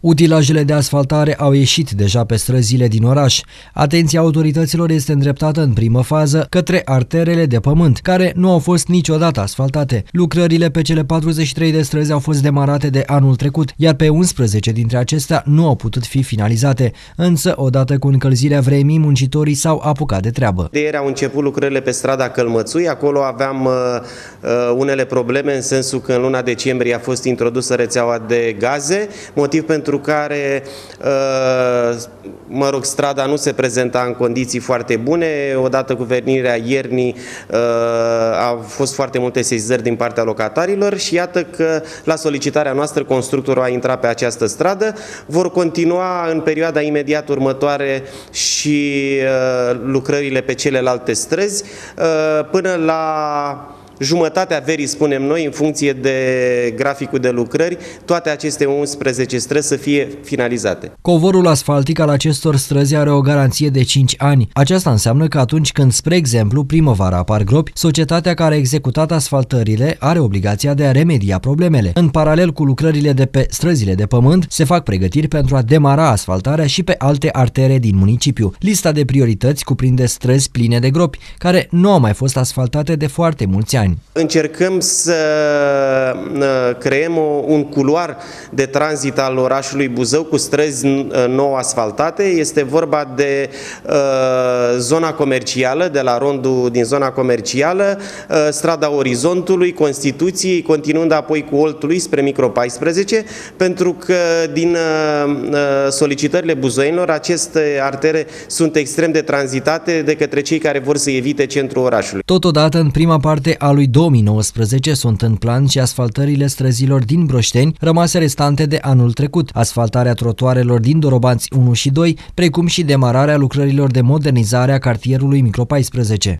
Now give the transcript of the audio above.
Utilajele de asfaltare au ieșit deja pe străzile din oraș. Atenția autorităților este îndreptată în primă fază către arterele de pământ, care nu au fost niciodată asfaltate. Lucrările pe cele 43 de străzi au fost demarate de anul trecut, iar pe 11 dintre acestea nu au putut fi finalizate. Însă, odată cu încălzirea vremii, muncitorii s-au apucat de treabă. De ieri au început lucrările pe strada Călmățui. Acolo aveam uh, uh, unele probleme în sensul că în luna decembrie a fost introdusă rețeaua de gaze, motiv pentru pentru care, uh, mă rog, strada nu se prezenta în condiții foarte bune. Odată cu venirea iernii uh, au fost foarte multe sezizări din partea locatarilor și iată că la solicitarea noastră constructorul a intrat pe această stradă. Vor continua în perioada imediat următoare și uh, lucrările pe celelalte străzi până la jumătatea verii, spunem noi, în funcție de graficul de lucrări, toate aceste 11 străzi să fie finalizate. Covorul asfaltic al acestor străzi are o garanție de 5 ani. Aceasta înseamnă că atunci când, spre exemplu, primăvara apar gropi, societatea care a executat asfaltările are obligația de a remedia problemele. În paralel cu lucrările de pe străzile de pământ, se fac pregătiri pentru a demara asfaltarea și pe alte artere din municipiu. Lista de priorități cuprinde străzi pline de gropi, care nu au mai fost asfaltate de foarte mulți ani ani. Încercăm să uh, creăm un culoar de tranzit al orașului Buzău cu străzi uh, nou asfaltate. Este vorba de uh, zona comercială, de la rondul din zona comercială, strada Orizontului, Constituției, continuând apoi cu Oltului spre Micro 14, pentru că din solicitările buzoienilor aceste artere sunt extrem de tranzitate de către cei care vor să evite centrul orașului. Totodată, în prima parte a lui 2019 sunt în plan și asfaltările străzilor din Broșteni, rămase restante de anul trecut, asfaltarea trotuarelor din Dorobanți 1 și 2, precum și demararea lucrărilor de modernizare a cartierului Micro 14.